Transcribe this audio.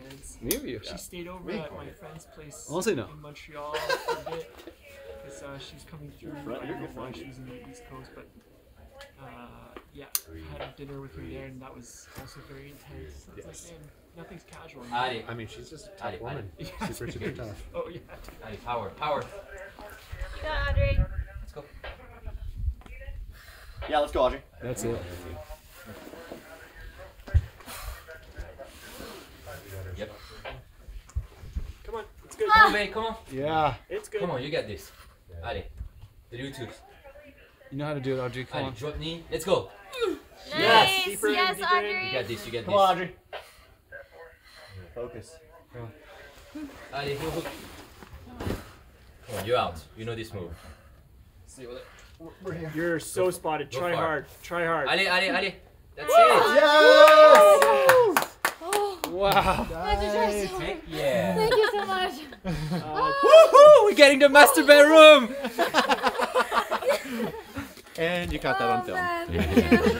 kids. Maybe. She stayed over Really? at my friend's place Honestly, no. in Montreal for a bit because uh, she was coming through. Right, I don't know why she was in the East Coast, but uh, yeah, had dinner with her there, and that was also very intense. It's Yes. like, man, nothing's casual. Ali, I mean, she's just a tough Ali, woman. Yeah. Super, super tough. Oh yeah. Ali, power, power. Go, Audrey. Let's go. Yeah, let's go, Audrey. That's it. Yep. Come on, it's good. Come on, babe, come on. Yeah. It's good. Come on, you got this. Ali, the you two. You know how to do it, Audrey. Come Ali, on. drop knee. Let's go. Nice. Deeper in, yes, deeper in. Audrey. You got this, you got Come on. Audrey. Focus. Ali, hook, hook. Come on, you're out. You know this move. See what? You're so spotted. Go Try for hard. Try hard. Ali, Ali, Ali. That's it. Yes! Oh, Wow. that's a try so Heck yeah. Thank you so much. Uh, Woohoo! We're getting the master bedroom. And you caught that on film. Oh, man, thank you.